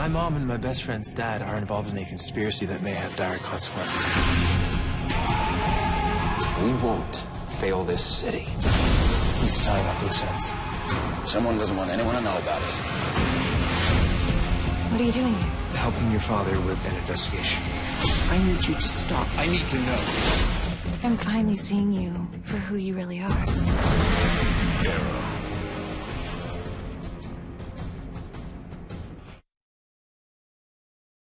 My mom and my best friend's dad are involved in a conspiracy that may have dire consequences. We won't fail this city. He's tying up loose ends. Someone doesn't want anyone to know about it. What are you doing here? Helping your father with an investigation. I need you to stop. I need to know. I'm finally seeing you for who you really are.